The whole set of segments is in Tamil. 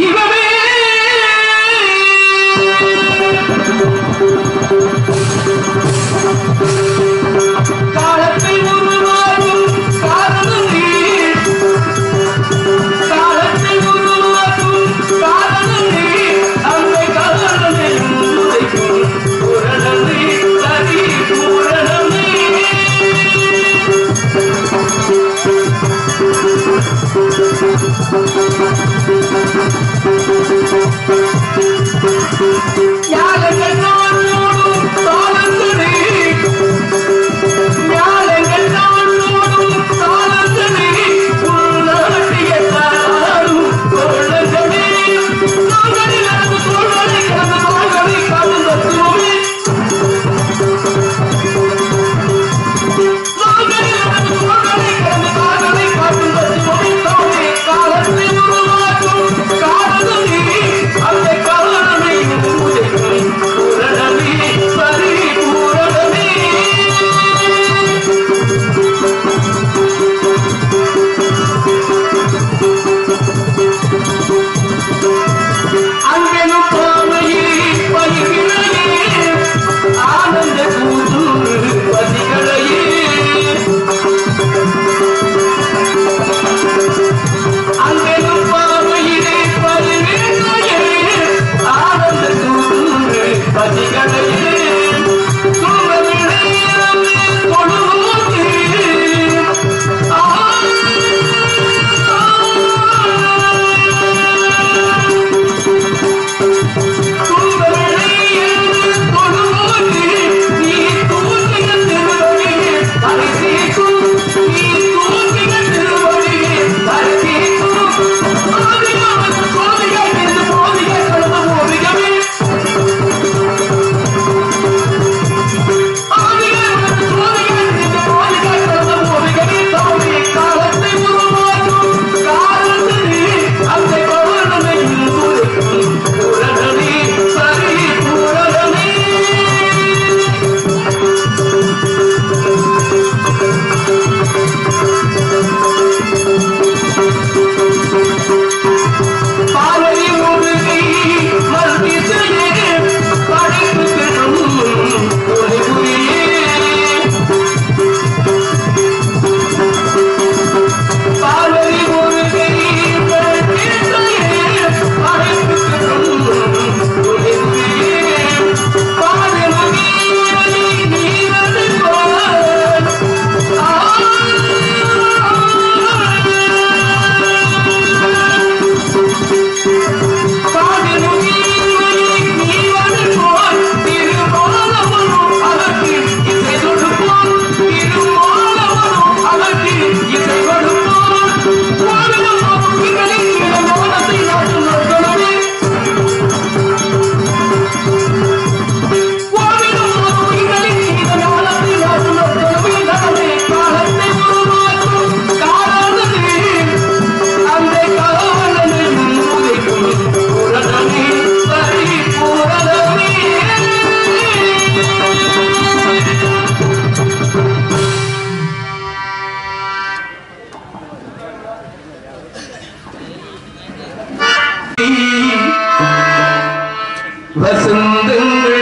சிவமே வசந்தங்கள்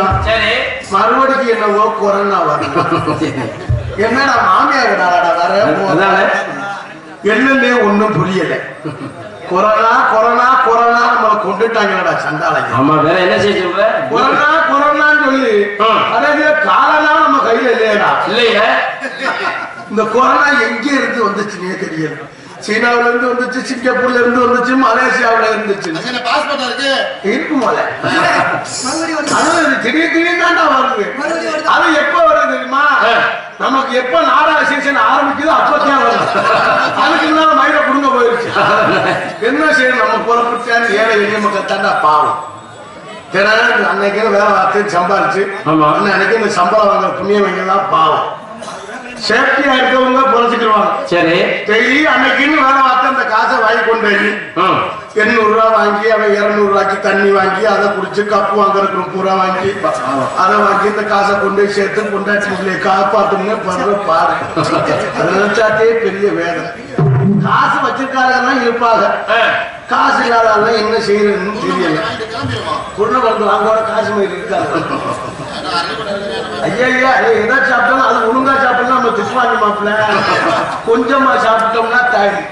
முடிச்சோம் சரி. என்னவோ கொரோனா வரும். என்னடா மாமியார் நாடா வர என்னன்னே ஒண்ணும் புரியல. கொரோனா கொரோனா கொரோனா நம்மளை கொண்டுட்டாங்கடா சண்டாளங்க. ஆமா வேற என்ன செய்ய சொல்ற கொரோனா கொரோனான்னு சொல்லி ஆ. அதே காலனா நம்ம கையில இல்லையடா. இல்லையே. இந்த கொரோனா எங்க இருந்து வந்துச்சுன்னே தெரியல. சீனாவுல இருந்து வந்துச்சு சிங்கப்பூர்ல இருந்து வந்துச்சு மலேசியாவுல இருந்துச்சு. என்ன பாஸ்போர்ட் இருக்கு. இருக்கும் போல திடீர் திடீர் தான்டா வருது. அது எப்ப வருது தெரியுமா. நமக்கு எப்ப நாடக சீசன் ஆரம்பிக்குதோ அப்பதான் வருது. அதுக்கு முன்னால மயில குடுங்க போயிருச்சு. என்ன செய்யணும்? நம்ம புறப்பட்டான்னு ஏழை எளிய மக்கள் தாண்டா பாவம். தினம் அன்னைக்கு வேலை பார்த்து சம்பாரிச்சு. அன்னைக்கு இந்த சம்பளம் வாங்குற புண்ணியவங்க எல்லாம் பாவம். சேஃப்டியா இருக்கவங்க பொழைச்சிக்கிடுவாங்க சரி. டெய்லி அன்னைக்குன்னு வேலை பார்த்து அந்த காசை வாங்கி கொண்டு எண்ணூறு ரூபா வாங்கி அவன் இருநூறு ரூபாய்க்கு தண்ணி வாங்கி அதை குடிச்சு கப்பு வாங்குறதுக்கு ரூபா வாங்கி அதை வாங்கி இந்த காசை கொண்டு போய் சேர்த்து கொண்டாட்டி முடியல காப்பாத்துங்க படுற பாரு. அதை நினைச்சாட்டே பெரிய வேதனை. காசு வச்சிருக்காருன்னா இருப்பாங்க. காசு இல்லாதவங்க என்ன செய்யறதுன்னு தெரியல. வாங்கிட்டு கிளம்பிடுவோம். குருணை வாங்கோட காசு மாதிரி இருக்காங்க. ஐயா ஐயா ஐயா, சாப்பிட்டாலும் அது ஒழுங்கா சாப்பிடலாம் நம்ம திசுவாங்க மாப்பிள்ள. கொஞ்சமா சாப்பிட்டோம்னா தாடி.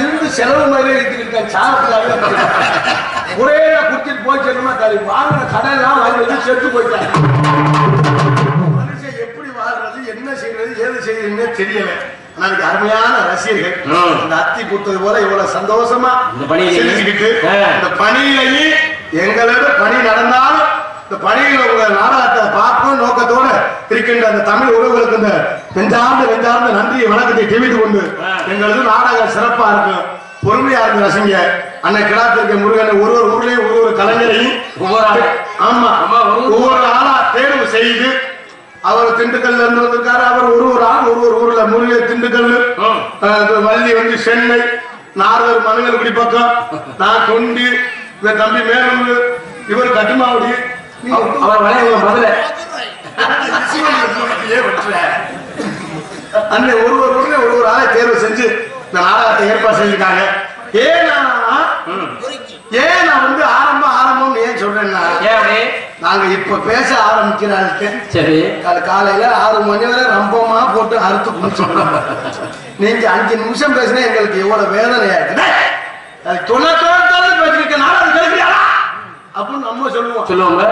இருந்து செலவு மாதிரியே எடுத்துக்கிட்டேன் சாப்பிடலாம் ஒரே குடிச்சிட்டு போய் சொல்லணுமா தாடி. வாங்கின கடையெல்லாம் வாங்கி வந்து செத்து போயிட்டாங்க. மனுஷன் எப்படி வாழ்றது என்ன செய்யறது ஏது செய்யறதுன்னே தெரியல. நாளைக்கு அருமையான ரசிகர்கள். இந்த அத்தி கொடுத்தது போல இவ்வளவு சந்தோஷமா. செஞ்சுக்கிட்டு. இந்த பணியிலேயே எங்களோட பணி நடந்தாலும் இந்த பணியில உங்க நாடகத்தை பார்க்கணும் நோக்கத்தோட இருக்கின்ற அந்த தமிழ் உறவுகளுக்கு இந்த நெஞ்சார்ந்த நெஞ்சார்ந்த நன்றியை வணக்கத்தை தெரிவித்துக் கொண்டு. எங்களது நாடகம் சிறப்பா இருக்கும் பொறுமையா இருந்து ரசிங்க அன்னை கிடாத்திருக்க முருகன் ஒரு ஒரு ஊர்லயும் ஒரு ஒரு கலைஞரையும் ஒவ்வொரு. ஆமா ஒவ்வொரு ஆளா தேர்வு செய்து அவர் திண்டுக்கல்ல இருந்து வந்திருக்காரு அவர் ஒரு ஒரு ஆள் ஒரு ஒரு ஊர்ல முருகை திண்டுக்கல் வள்ளி வந்து சென்னை நார்வர் மனுங்கல்குடி பக்கம் நான் தொண்டி இந்த தம்பி மேலூர் இவர் கட்டுமாவடி. அவர் வளைய முதல்ல. அந்த ஒரு ஒரு ஊர்ல ஒரு ஒரு ஆளை தேர்வு செஞ்சு இந்த நாடகத்தை ஏற்பாடு செஞ்சிருக்காங்க. ஏன் நான் ம். ஏன் நான் வந்து ஆரம்பம் ஆரம்பம் ஏன் சொல்றேன்னா நாங்க இப்ப பேச ஆரம்பிக்கிறாளுக்கு சரி. கால- காலையில ஆறு மணி வரை ரம்பமா போட்டு அறுத்து குடிச்சோம் நீங்க அஞ்சு நிமிஷம் பேசினா எங்களுக்கு எவ்வளவு வேதனையா இருக்கு டேய், அது தொலை தொலை பேசிருக்க நாள் அது கேட்கிறியாடா அப்படின்னு நம்ம சொல்லுவோம். சொல்லுவாங்க.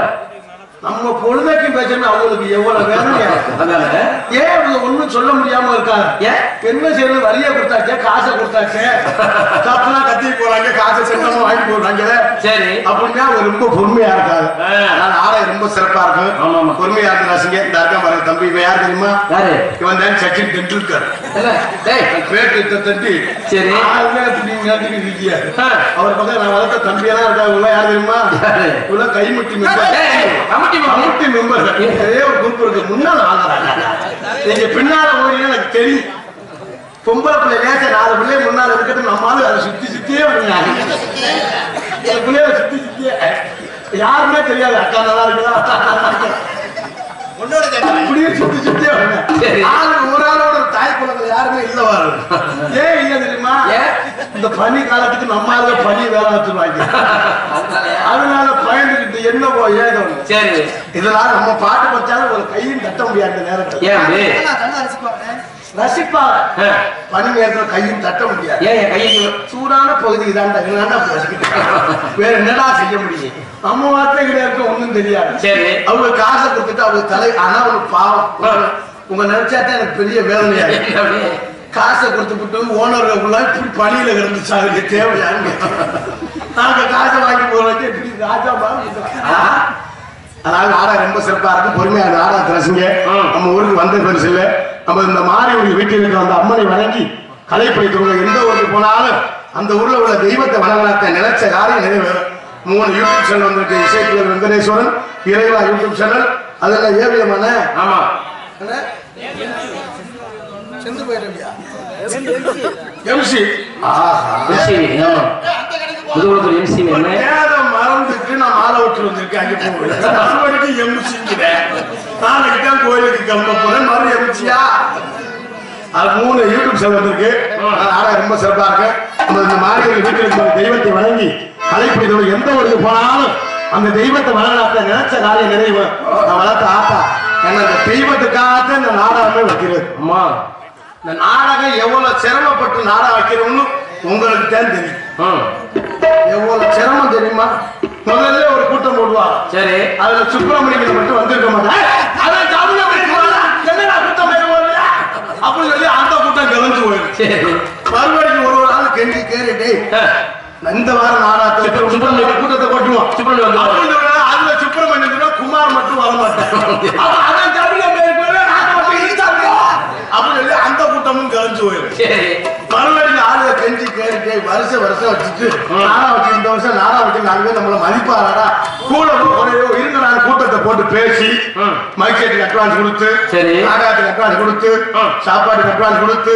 நம்ம பொழுதைக்கு பேசணும் அவங்களுக்கு எவ்வளவு வேதனையா இருக்கு அதானே? ஏன் அவங்க ஒண்ணும் சொல்ல முடியாம இருக்காங்க? ஏன்? என்ன செய்யறது? வரியா கொடுத்தாச்சே காசை கொடுத்தாச்சே? தப்புனா கத்தி போறாங்க காசை சென்றமா வாங்கி போடுறாங்க. சரி. அப்படின்னா அவங்க ரொம்ப பொறுமையா இருக்காங்க. ஆ. நான் ஆடை ரொம்ப சிறப்பா இருக்கும். ஆமா. பொறுமையா இருக்கு ரசிங்க. அக்கா பாருங்க தம்பி. இவன் யார் தெரியுமா? யாரு? இவன் தான் சச்சின் டெண்டுல்கர். பேட்டு தட்டி சரி. அவர் பக்கம் நான் வளர்த்த தம்பியெல்லாம் இருக்காங்க இவங்க யார் தெரியுமா? இவங்க கைமுட்டி கமிட்டி மெம்பர். மெம்பர் ஒரே ஒரு குரூப் இருக்கு முன்னால ஆளுறாங்க நீங்க பின்னால போறீங்க எனக்கு தெரியும் பொம்பளை பிள்ளை லேச நாலு பிள்ளை முன்னால இருக்கட்டும் நம்மளால அதை சுத்தி சுத்தியே வருங்க என் பிள்ளைய சுத்தி சுத்தியே யாருமே தெரியாது அக்கா நல்லா இருக்குதா. இப்படியே சுத்தி சுத்தியே வருங்க சரி. ஆளு ஒரு ஆளோட தாய் குழந்தை யாருமே இல்ல வாரு ஏன் இல்ல தெரியுமா? இந்த பனி காலத்துக்கு நம்ம ஆளுங்க பனி வேலை வச்சிருவாங்க. அதனால பயந்துக்கிட்டு என்ன போய் ஏதோ சரி. இதெல்லாம் நம்ம பாட்டு படிச்சாலும் ஒரு கையும் தட்ட முடியாது நேரத்துல ரசிப்பாங்க. பனி நேரத்துல கையும் தட்ட முடியாது. ஏன் என் கையை? சூடான பகுதிக்கு தான் வேற என்னடா செய்ய முடியும்? நம்ம வார்த்தை கிடையாது ஒண்ணும் தெரியாது. சரி. அவங்க காசை கொடுத்துட்டு அவங்க தலை ஆனா ஒரு பாவம். உங்க நினைச்சாதான் எனக்கு பெரிய வேதனையா காசை கொடுத்துட்டு ஓனர்களுக்குள்ள இப்படி பணியில இருந்துச்சு? அதுக்கு தேவையான்னு நாங்க காசை வாங்கி போறதுக்கு இப்படி ராஜா. அதனால நாடகம் ரொம்ப சிறப்பா இருக்கும் பொறுமையா அந்த நாடகத்தை ரசிங்க. நம்ம ஊருக்கு வந்த பெருசு இல்ல. நம்ம இந்த மாறி ஒரு வீட்டில் இருக்கிற அந்த அம்மனை வணங்கி கலை படிக்கிறவங்க எந்த ஊருக்கு போனாலும் அந்த ஊர்ல உள்ள தெய்வத்தை வணங்கினாத்த நினைச்ச காரியம் நிறைவேறும். மூணு யூடியூப் சேனல் வந்துருக்கு. இசைக்குயர் வெங்கடேஸ்வரன் இறைவா யூடியூப் சேனல் அதுல ஏவியமான ஆமா. செந்து போயிடுவியா? எம்சி எம்சிவி என்ன? வேதம் மறந்துட்டு நான் மாலை விட்டு வந்திருக்கேன் அங்க போகிறேன் எம்சிங்கிறேன் நாளைக்கு தான் கோயிலுக்கு கிளம்ப போறேன். மறு எம்சியா அது மூணு யூடியூப் சேனல் அது நாடகம் ரொம்ப சிறப்பா இருக்கு. நம்ம இந்த மாரியம்மன் வீட்டில் தெய்வத்தை வணங்கி கலைப்பிடித்தோட எந்த ஒரு போனாலும் அந்த தெய்வத்தை வளர்த்த நினைச்ச காரியம் நிறைவு நான் வளர்த்த ஆத்தா. இந்த தெய்வத்துக்காக இந்த நாடகமே வைக்கிறது. அம்மா இந்த நாடகம் எவ்வளவு சிரமப்பட்டு நாடகம் வைக்கிறோம்னு உங்களுக்கு தான் தெரியும். எவ்வளவு சிரமம் தெரியுமா? முதல்ல ஒரு கூட்டம் போடுவாங்க. சரி. அதுல சுப்பிரமணியன் மட்டும் வந்திருக்க மாட்டேன். அப்படின்னு சொல்லி அந்த கூட்டம் கலைஞ்சு போயிடும். சரி. மறுபடியும் ஒரு ஒரு ஆள் கெஞ்சி கேட்டுட்டு ஆ, இந்த வாரம் சுப்பிரமணிய கூட்டத்தை கொட்டுவோம் சுப்பிரமணியன் சொன்னா குமார் மட்டும் வர மாட்டேன் அப்ப அதான் ஜாமியா போயிருக்கோம் நாங்க மட்டும் இருந்தாங்க அப்படின்னு சொல்லி அந்த கூட்டமும் கலைஞ்சு போயிடும் சரி மறுபடியும் ஆளுக கெஞ்சி கேட்டு வருஷம் வருஷம் வச்சுட்டு நாடா வச்சு இந்த வருஷம் நாடா வச்சு நாலு பேர் நம்மள மதிப்பாராடா கூட ஒரு இருங்க நான் கூட்டத்தை போட்டு பேசி. மைக்கேட்டுக்கு அட்வான்ஸ் கொடுத்து சரி. நாடகத்துக்கு அட்வான்ஸ் கொடுத்து. சாப்பாட்டுக்கு அட்வான்ஸ் கொடுத்து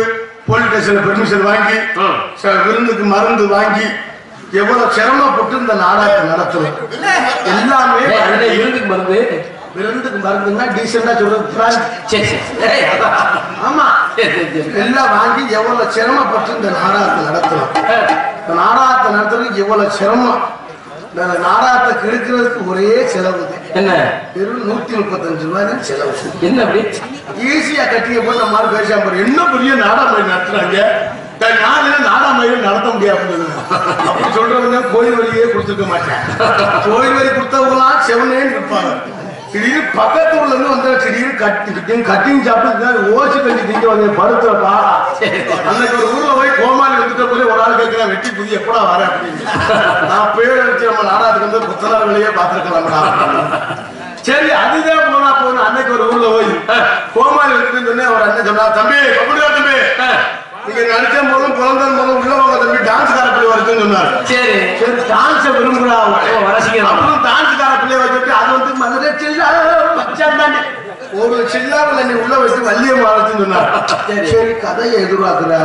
போலீஸ் ஸ்டேஷன்ல பெர்மிஷன் வாங்கி ம். ச- விருந்துக்கு மருந்து வாங்கி எவ்வளவு சிரமப்பட்டு இந்த நாடகத்தை நடத்துறோம் எல்லாமே இருந்துக்கு மருந்து? விருந்துக்கு மருந்துன்னா டீசெண்டா சொல்றது. ஆமா. எல்லாம் வாங்கி எவ்வளவு சிரமப்பட்டு இந்த நாடகத்தை நடத்துறோம் இந்த நாடகத்தை நடத்துறதுக்கு எவ்வளவு சிரமம்? நாடகத்தை கெடுக்கிறதுக்கு ஒரே செலவு. என்ன? வெறும் நூத்தி முப்பத்தஞ்சு ரூபாய் செலவு. என்ன ஈஸியா கட்டிய போய் நம்ம பேசாம என்ன பெரிய நாடகம் நடத்துறாங்க? நான் நானே நாடகம் நடத்த முடியாது அப்படி சொல்றவங்க கோயில் வழியே கொடுத்துருக்க மாட்டேன் கோயில் வழி கொடுத்தவங்களாம் செவனேன்னு இருப்பாங்க. திடீர்னு பக்கத்து ஊர்ல இருந்து வந்த திடீர்னு கட்டி கட்டிங் சாப்பிட்டு ஓசி கட்டி திங்க வந்து படுத்துற பாடா அன்னைக்கு ஒரு ஊர்ல போய் கோமாளி வந்துட்ட போய் ஒரு ஆள் கேட்கிறேன் வெட்டி புதி எப்படா வர? அப்படின்னு. நான் பேர் அடிச்சு நம்ம நாடாத்துக்கு வந்து புத்தனார் வெளியே பார்த்துருக்கலாம்டா சரி அதுதான் போனா போன அன்னைக்கு ஒரு ஊர்ல போய் கோமாளி வந்துட்டு சொன்னேன் ஒரு அண்ணன் சொன்னா தம்பி அப்படியா தம்பி. நீங்க நடிச்ச போதும் குழந்தை போதும் உள்ள போங்க தம்பி. டான்ஸ் சொன்னார். சரி. சரி டான்ஸ் விரும்புறா ரசிகர். அப்புறம் டான்ஸ் காரப்பள்ளி வச்சுட்டு அது வந்து மதுரை சில்லா. பச்சான் தானே ஒரு சில்லாவில் நீ உள்ள வச்சு வள்ளிய மாறச்சுன்னு சொன்னார். சரி. சரி கதையை எதிர்பார்க்கிறா.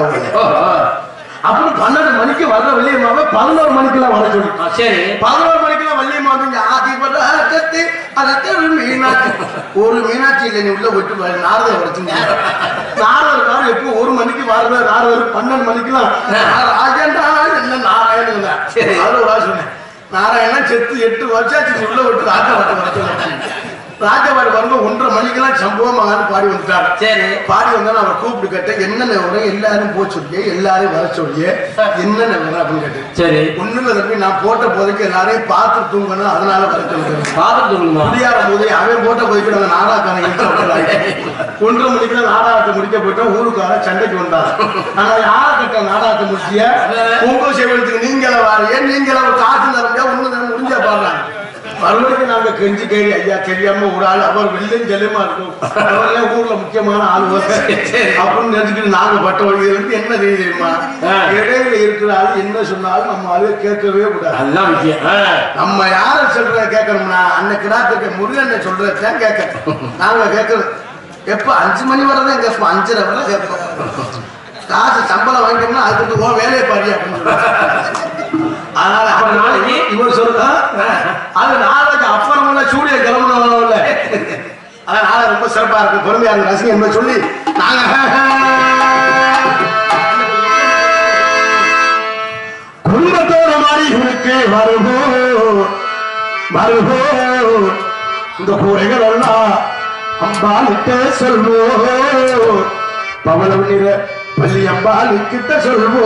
அப்புறம் பன்னெண்டு மணிக்கு வர்ற வெள்ளியம்மாவை பதினோரு மணிக்கெல்லாம் வர சொல்லி. சரி. பதினோரு மணிக்கெல்லாம் வள்ளியம்மா வந்து ஆதிபராகத்து அதற்கு ஒரு மீனாட்சி. ஒரு மீனாட்சி இல்லை நீ உள்ள விட்டு நாரதை வரைச்சுங்க நாரதர் எப்போ ஒரு மணிக்கு வரத நாரதர் பன்னெண்டு மணிக்கெல்லாம். ராஜண்டா என்ன நாராயணன். அதுல ஒரு சொன்னேன் நாராயணன் செத்து எட்டு வருஷம் உள்ள விட்டு ராஜபாட்டு வர சொன்னேன் ராஜபாட்டு வரும்போது ஒன்றரை மணிக்கெல்லாம் சம்பவமாக பாடி வந்துட்டார். சரி. பாடி வந்தா அவர் கூப்பிட்டு கேட்டேன் என்னென்ன வரும் எல்லாரும் போக சொல்லியே எல்லாரும் வர சொல்லியே என்னென்ன வரும் அப்படின்னு கேட்டேன். சரி. ஒண்ணுல தம்பி நான் போட்ட போதைக்கு எல்லாரையும் பார்த்து தூங்கணும் அதனால வர சொல்லுங்க பார்த்துட்டு சொல்லுமா முடியாத போதே அவன் போட்ட போதைக்கு நாங்க நாடகாக்கான ஒன்றரை மணிக்குள்ள நாடகத்தை முடிக்க போயிட்டோம் ஊருக்கார சண்டைக்கு வந்தார் ஆனா யார கட்ட நாடகத்தை முடிச்சிய உங்க செய்வதற்கு நீங்கள வாரியே நீங்கள காசு தரங்க ஒண்ணு முடிஞ்சா பாடுறாங்க. மறுபடியும் நாங்க கெஞ்சி கேள்வி ஐயா தெரியாம ஒரு ஆள் அவர் வெள்ளையும் ஜெல்லுமா இருக்கும். அவர்லாம் ஊர்ல முக்கியமான ஆள். அப்படின்னு நினைச்சுக்கிட்டு நாங்க பட்ட வழி இருந்து என்ன தெரியுமா. இடையில இருக்கிற ஆள் என்ன சொன்னாலும் நம்ம ஆளு கேட்கவே கூடாது. நம்ம யார சொல்றத கேட்கணும்னா அன்னைக்கு ராத்திரி முருகன் சொல்றதான் கேட்க நாங்க கேட்கறது எப்ப? அஞ்சு மணி வரை தான் கேட்போம் அஞ்சரை வரை கேட்போம் காசு சம்பளம் வாங்கிட்டோம்னா அதுக்கு ஓ வேலையை பாரு அப்படின்னு. அதனால அப்புறம் நாளைக்கு? இவர் சொல்றா அது நாளைக்கு அப்புறமெல்லாம் சூரிய கிளம்பணும்ல. அதனால ரொம்ப சிறப்பா இருக்கு பொறுமையா இருக்கு ரசிகன் என்பதை சொல்லி நாங்க குடும்பத்தோட மாதிரி இருக்கு வருகோ வருகோ. இந்த கூரைகள் எல்லாம் அம்பாளுக்கு சொல்வோ. பவளம் நிற பள்ளி அம்பாளுக்கிட்ட சொல்வோ.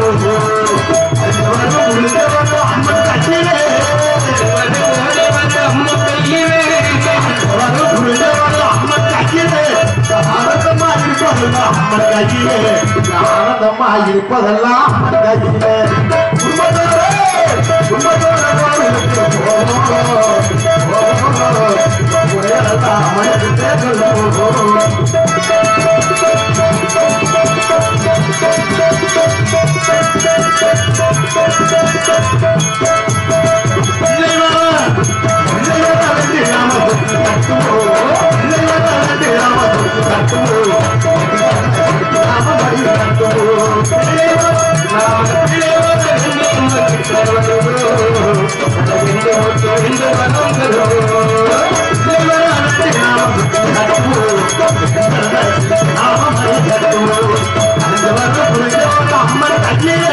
இருப்பதெல்லாம் கையிலே ஆனந்தமா இருப்பதெல்லாம் கையிலே குடும்பத்தோட குடும்பத்தோட Yeah.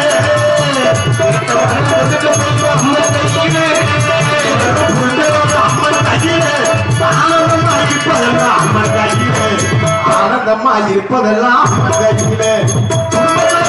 கோவிலுக்கு போவோம் போவோம் குறையெல்லாம் அம்மனுக்கு சொல்லுவோம் இறைவா அம்மன் கையிலே ஆனந்தமா இருப்பதெல்லாம் அம்மன் கையிலே குடும்பத்தோட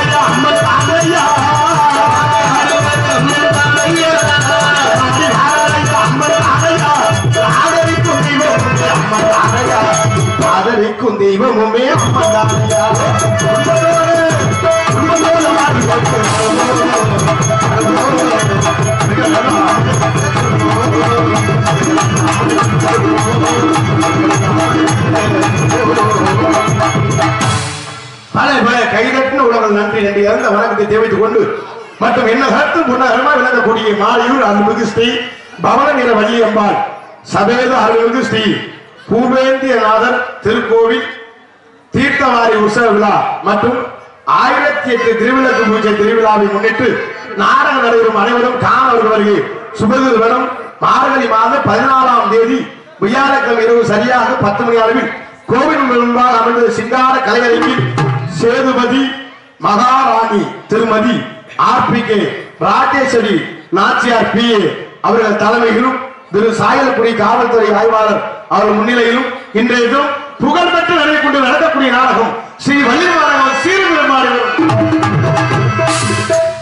தெய்வமுமே அம்மன் தானையா குடும்பத்தோடு வாடி பல பல கைதட்டின உலகம் நன்றி நன்றி. அந்த வணக்கத்தை தெரிவித்துக் கொண்டு மற்றும் என்ன கருத்து பொன்னகரமா விளங்கக்கூடிய மாலையூர் அருள்மிகு ஸ்ரீ பவன நிற வள்ளியம்பாள் சபேத அருள்மிகு ஸ்ரீ பூவேந்தியநாதர் திருக்கோவில் தீர்த்தவாரி உற்சவ விழா மற்றும் ஆயிரத்தி எட்டு திருவிளக்கு பூஜை திருவிழாவை முன்னிட்டு நாடக நடைபெறும் அனைவரும் காண வருகை சுபதிருவனம் மார்கழி மாதம் பதினாலாம் தேதி வியாழக்கிழமை இரவு சரியாக பத்து மணி அளவில் கோவில் முன்பாக அமைந்த சிங்கார கலையரங்கில் சேதுபதி மகாராணி திருமதி R P K Rajeswari Nachiyar B A அவர்கள் தலைமையிலும் திரு சாயல்புரி காவல்துறை ஆய்வாளர் அவர்கள் முன்னிலையிலும் இன்றைய புகழ்பெற்று நடந்து கொண்டு நடத்தக்கூடிய நாடகம் ஸ்ரீ வள்ளிமாநகரம் சீர்திருமாறு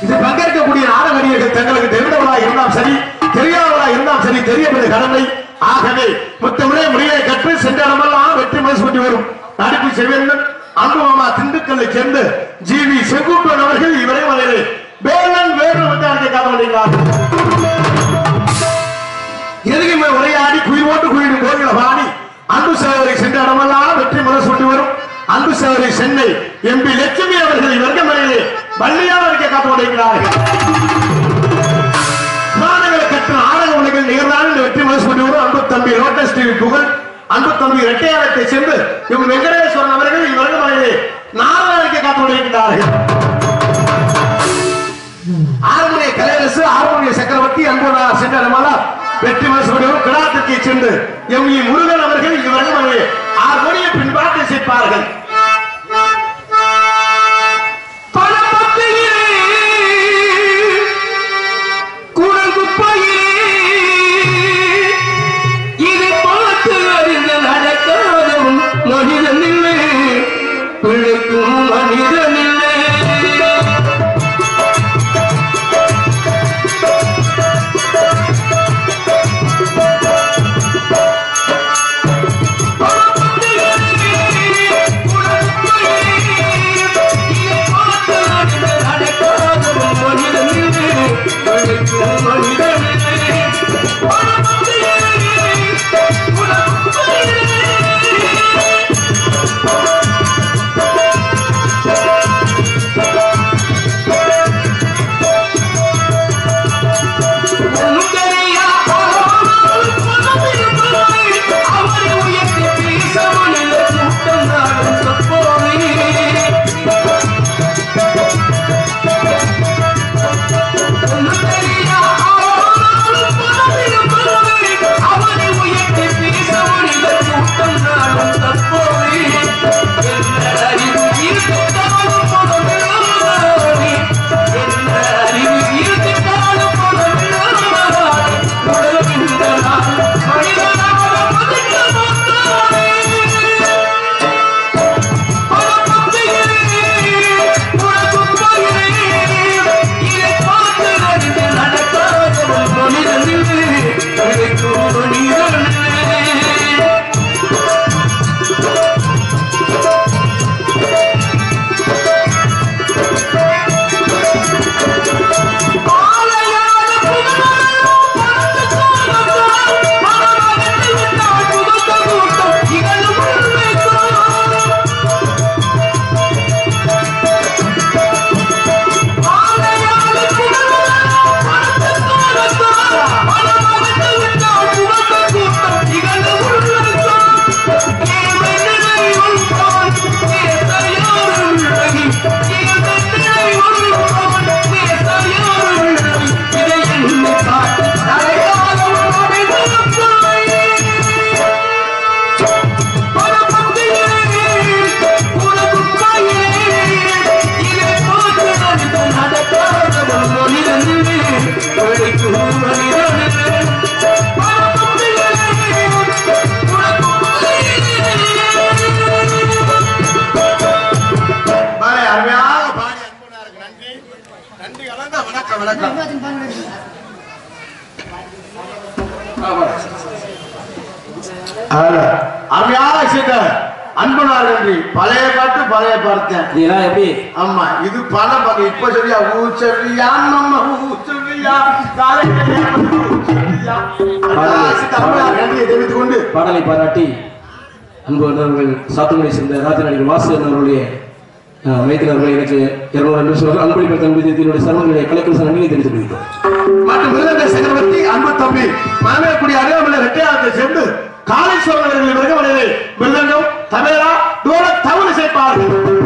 இது பங்கேற்கக்கூடிய நாடகரியர்கள் தங்களுக்கு தெரிந்தவளா இருந்தாலும் சரி தெரியாதவளா இருந்தாலும் சரி தெரியவில்லை கடமை. ஆகவே முத்தமிழே முடிவை கற்று சென்றாலமெல்லாம் வெற்றி மனசு கொண்டு வரும். நடிப்பு செல்வேந்தன் அனுபவமா திண்டுக்கல்லை சேர்ந்த ஜி வி செங்குட்டுவன் அவர்கள் இவரை வரையிலே வேலன் வேறு விட்டாரத்தை காணப்படுகிறார் எதுகையுமே உரையாடி குயில் போட்டு குயில் கோயில பாடி அன்பு சேவரை சென்ற இடமெல்லாம் வெற்றி முறை சொல்லி வரும். அன்பு சேவரை சென்னை எம்பி லட்சுமி அவர்கள் இவர்கள் மறையிலே வள்ளியாக இருக்க காத்துக்கொண்டிருக்கிறார்கள் புராணங்களை கற்ற ஆடக உலகில் நிகழ்ந்தால் இந்த வெற்றி முறை சொல்லி வரும். அன்பு தம்பி லோட்டஸ் டிவி புகழ் அன்பு தம்பி இரட்டையாரத்தை சென்று இவங்க வெங்கடேஸ்வரன் அவர்கள் இவர்கள் மறையிலே நாடகம் இருக்க காத்துக்கொண்டிருக்கிறார்கள் ஆறுமுறை கலையரசு ஆறுமுறை சக்கரவர்த்தி அன்பு சென்ற இடமெல்லாம் வெற்றி மனசுபடியும் கிடாத்திற்கு சென்று எம் இ முருகன் அவர்கள் இவர்கள் அவர்களை ஆறு மணியை பின்பாட்டு சேர்ப்பார்கள். I'm gonna go to the பார்த்தேன் இதெல்லாம் எப்படி? ஆமா இது பல பக்கம் இப்ப சொல்லியா ஊ சொல்லியா நம்ம ஊ சொல்லியா கொண்டு. பாடலை பாராட்டி அன்பு அண்ணர்கள் சாத்துமணி சேர்ந்த ராஜ நடிகர் வாசு அவர்களுடைய மைத்திரர்கள் எனக்கு இருநூறு நிமிஷம் அன்பளிப்பட்ட அன்பு சர்வங்களுடைய கலைக்கல் நன்றியை தெரிவித்துக் கொள்கிறோம் மற்றும் மிருதங்க சக்கரவர்த்தி அன்பு தம்பி மனமேற்குடி அருகாமல ரெட்டையாளத்தை சேர்ந்து காளீஸ்வரன் அவர்கள் மிருகமடையை மிருதங்கம் தமிழா தூர தவறு சேர்ப்பார்கள்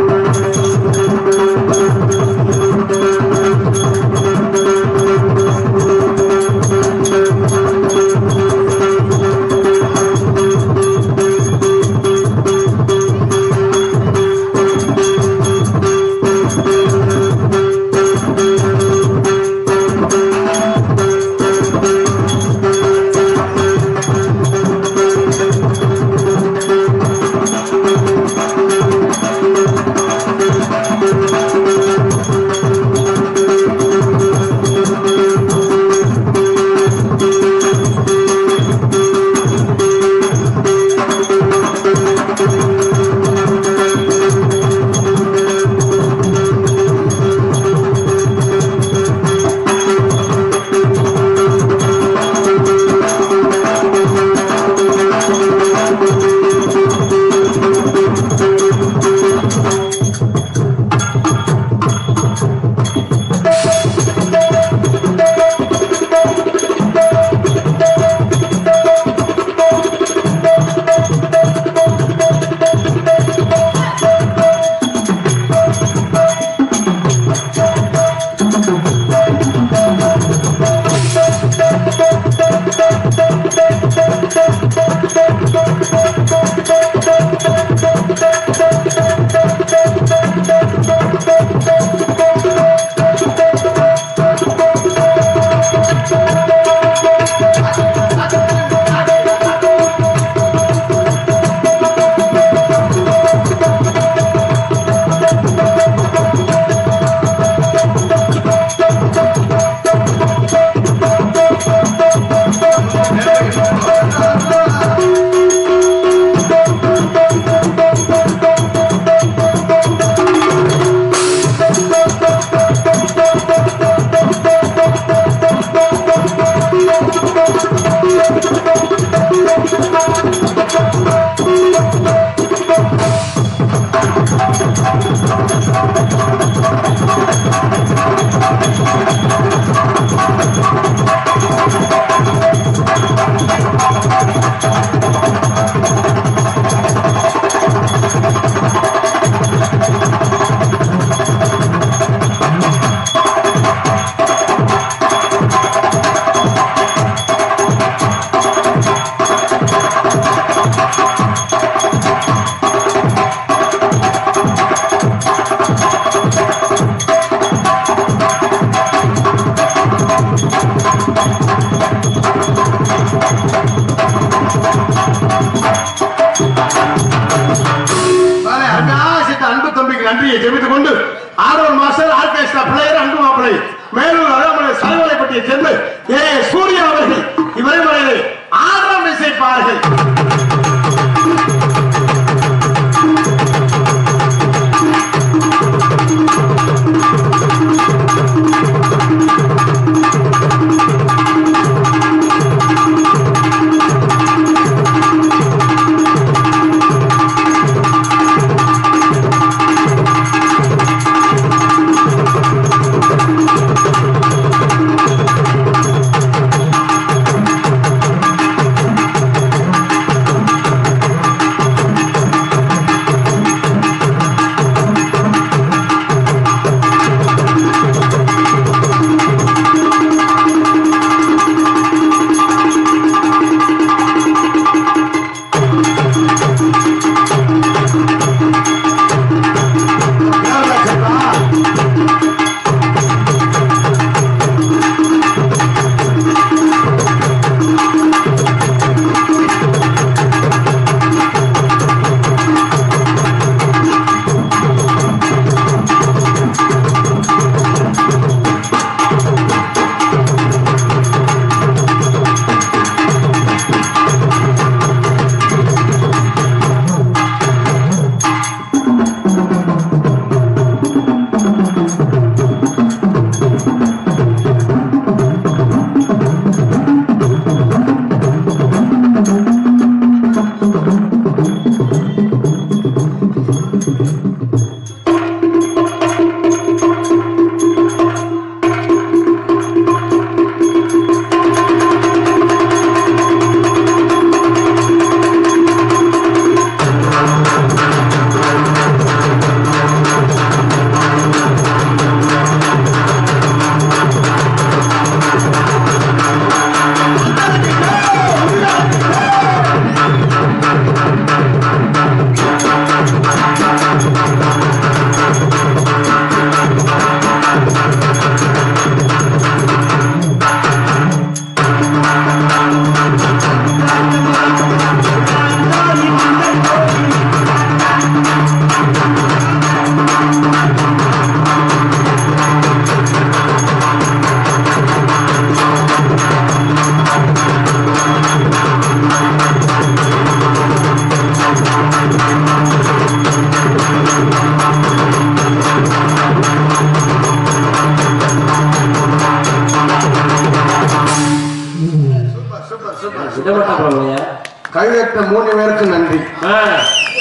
கைதட்ட மூணு பேருக்கு நன்றி.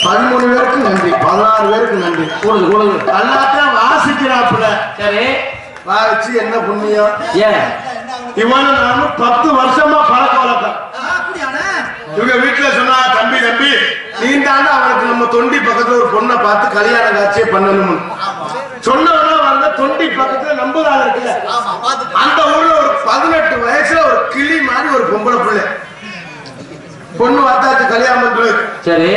பதிமூணு பேருக்கு நன்றி. பதினாறு பேருக்கு நன்றி. கூடுது கூடுது எல்லாத்தையும் வாசிக்கிறாப்புல. சரி. வாசிச்சு என்ன புண்ணியம்? ஏன்? இவனு நானும் பத்து வருஷமா பழக்க வழக்கம். இவங்க வீட்டுல சொன்னா தம்பி தம்பி நீ தாண்டா அவனுக்கு நம்ம தொண்டி பக்கத்துல ஒரு பொண்ணை பார்த்து கல்யாண காட்சியை பண்ணணும் சொன்னவனா வந்த தொண்டி பக்கத்துல நம்புறாள் இருக்குல்ல. அந்த ஊர்ல ஒரு பதினெட்டு வயசுல ஒரு கிளி மாதிரி ஒரு பொம்பளை பிள்ளை. பொண்ணு பார்த்தாச்சு கல்யாணம் பண்றது சரி.